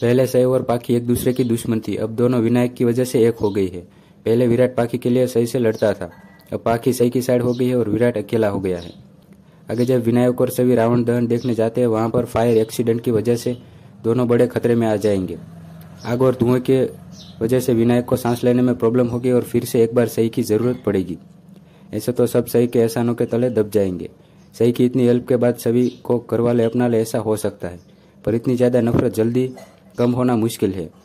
पहले सही और पाखी एक दूसरे की दुश्मन थी। अब दोनों विनायक की वजह से एक हो गई है। पहले विराट पाखी के लिए सही से लड़ता था। अब पाखी सही की साइड हो गई है और विराट अकेला हो गया है। आगे जब विनायक और सभी रावण दहन देखने जाते हैं, वहाँ पर फायर एक्सीडेंट की वजह से दोनों बड़े खतरे में आ जाएँगे। आग और धुएँ के वजह से विनायक को सांस लेने में प्रॉब्लम होगी और फिर से एक बार सही की ज़रूरत पड़ेगी। ऐसे तो सब सही के एहसानों के तले दब जाएँगे। सही की इतनी हेल्प के बाद सभी को करवाले अपना ले, ऐसा हो सकता है। पर इतनी ज़्यादा नफरत जल्दी कम होना मुश्किल है।